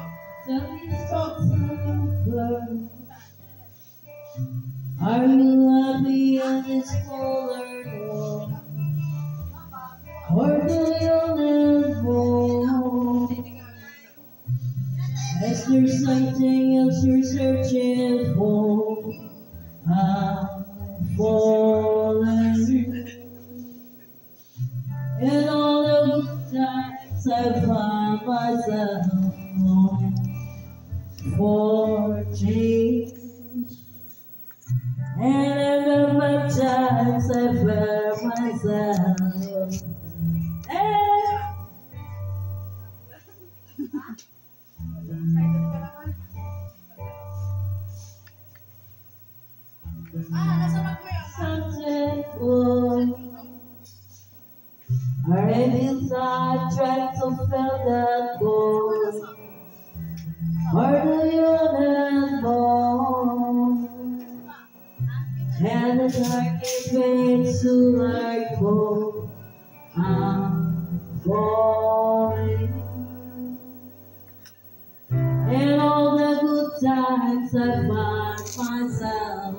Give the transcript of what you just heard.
Po? Tell me. Are you happy in this forlorn world? Or do you? Is there something else you're searching for? I'm falling. In all the times I find myself And in the bad times I found myself. Something good. Right inside, trying to fill that And the darkest waves to our pole, I'm falling. And all the good times I find myself.